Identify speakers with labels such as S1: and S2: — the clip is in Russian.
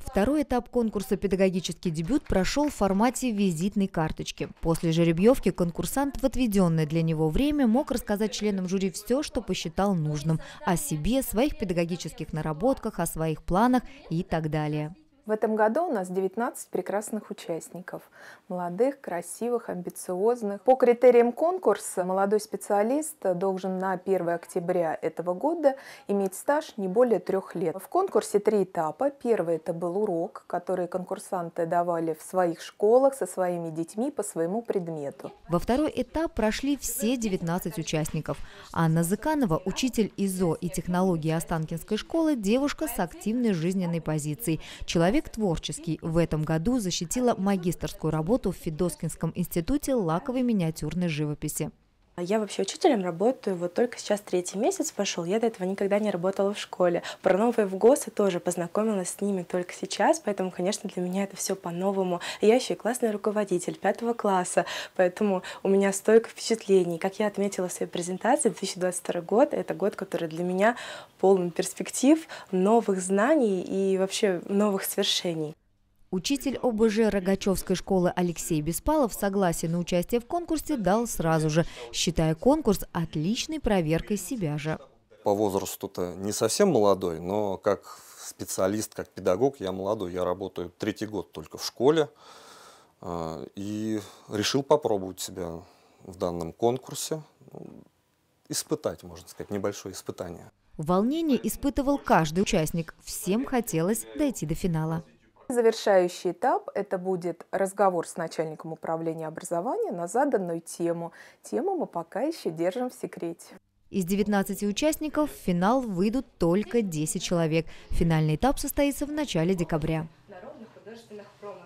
S1: Второй этап конкурса «Педагогический дебют» прошел в формате визитной карточки. После жеребьевки конкурсант в отведенное для него время мог рассказать членам жюри все, что посчитал нужным – о себе, своих педагогических наработках, о своих планах и так далее.
S2: В этом году у нас 19 прекрасных участников. Молодых, красивых, амбициозных. По критериям конкурса молодой специалист должен на 1 октября этого года иметь стаж не более трех лет. В конкурсе три этапа. Первый это был урок, который конкурсанты давали в своих школах со своими детьми по своему предмету.
S1: Во второй этап прошли все 19 участников. Анна Зыканова, учитель ИЗО и технологии Останкинской школы, девушка с активной жизненной позицией. Человек Человек творческий в этом году защитила магистрскую работу в Федоскинском институте лаковой миниатюрной живописи.
S3: Я вообще учителем работаю, вот только сейчас третий месяц пошел, я до этого никогда не работала в школе. Про новые в ГОСы тоже познакомилась с ними только сейчас, поэтому, конечно, для меня это все по-новому. Я еще и классный руководитель пятого класса, поэтому у меня столько впечатлений. Как я отметила в своей презентации, 2022 год — это год, который для меня полон перспектив, новых знаний и вообще новых свершений.
S1: Учитель ОБЖ Рогачевской школы Алексей Беспалов согласие на участие в конкурсе дал сразу же, считая конкурс отличной проверкой себя же.
S4: По возрасту-то не совсем молодой, но как специалист, как педагог я молодой. Я работаю третий год только в школе а, и решил попробовать себя в данном конкурсе. Испытать, можно сказать, небольшое испытание.
S1: Волнение испытывал каждый участник. Всем хотелось дойти до финала.
S2: Завершающий этап – это будет разговор с начальником управления образования на заданную тему. Тему мы пока еще держим в секрете.
S1: Из 19 участников в финал выйдут только 10 человек. Финальный этап состоится в начале декабря. Народных художественных промыслов.